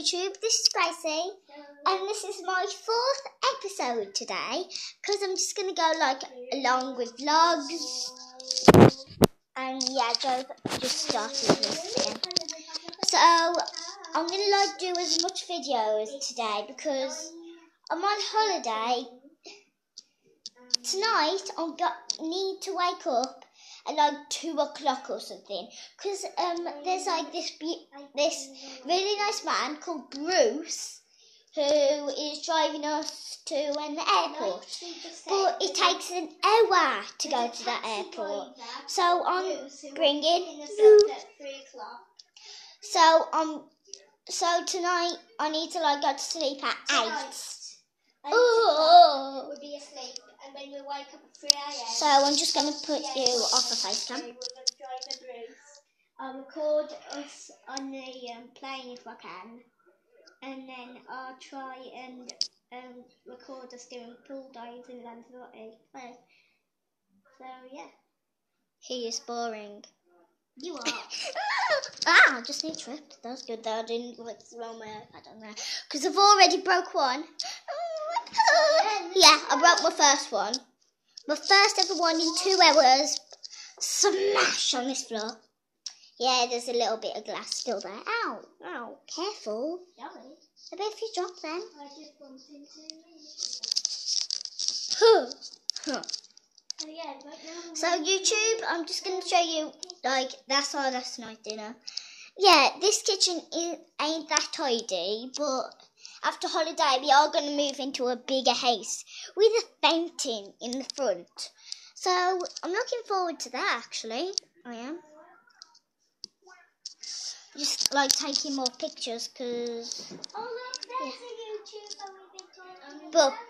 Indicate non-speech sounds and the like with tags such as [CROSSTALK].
YouTube, this is Gracie, and this is my fourth episode today because I'm just gonna go like along with vlogs. And yeah, Joe just started this again. So I'm gonna like do as much videos today because I'm on holiday. Tonight I got need to wake up at like two o'clock or something. Because um there's like this be- this really nice man called Bruce who is driving us to an airport. But it takes an hour to go to that airport. So I'm bringing so um so tonight I need to like go to sleep at eight. We'll be asleep, and when we wake up at 3 a.m. so I'm just gonna put you off a FaceTime the Bruce. I'll record us on the um, plane if I can, and then I'll try and um, record us doing pool dives in Lanzarote. So, so yeah. he is boring You are. [LAUGHS] ah, I just need tripped. That was good though. I didn't like throw my iPad on there because I've already broke one. Yeah, I broke my first one. My first ever one in two hours. Smash on this floor. Yeah, there's a little bit of glass still there. Ow, ow, careful. Sorry. I bet if you drop them. I just bumped into me. Huh. Huh. Oh yeah, right now. So YouTube, I'm just going to show you, like, that's our last night dinner. Yeah, this kitchen is, ain't that tidy, but after holiday we are going to move into a bigger house with a fountain in the front. So I'm looking forward to that actually. I am. Just like taking more pictures because. Oh look, there's a YouTuber we've been talking But bye.